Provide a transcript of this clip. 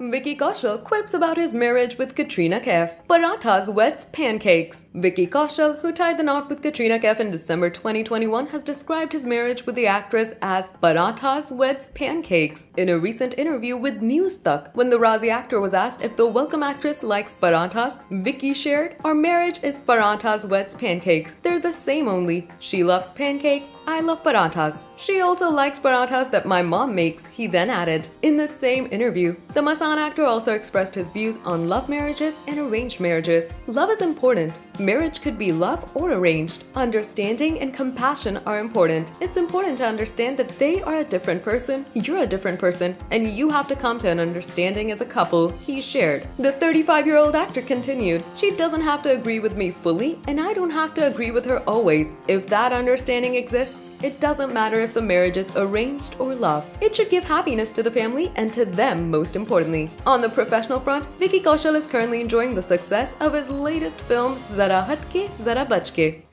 Vicky Kaushal quips about his marriage with Katrina Kaif. Parathas wets pancakes. Vicky Kaushal, who tied the knot with Katrina Kaif in December 2021, has described his marriage with the actress as Parathas wets pancakes. In a recent interview with Newstak, when the Raazi actor was asked if the welcome actress likes parathas, Vicky shared, Our marriage is parathas wets pancakes. They're the same only. She loves pancakes, I love parathas. She also likes parathas that my mom makes, he then added. In the same interview, the Masaan actor also expressed his views on love marriages and arranged marriages. Love is important. Marriage could be love or arranged. Understanding and compassion are important. It's important to understand that they are a different person, you're a different person, and you have to come to an understanding as a couple, he shared. The 35-year-old actor continued, She doesn't have to agree with me fully, and I don't have to agree with her always. If that understanding exists, it doesn't matter if the marriage is arranged or love. It should give happiness to the family and to them most importantly. On the professional front, Vicky Kaushal is currently enjoying the success of his latest film Zara Hatke Zara Bachke.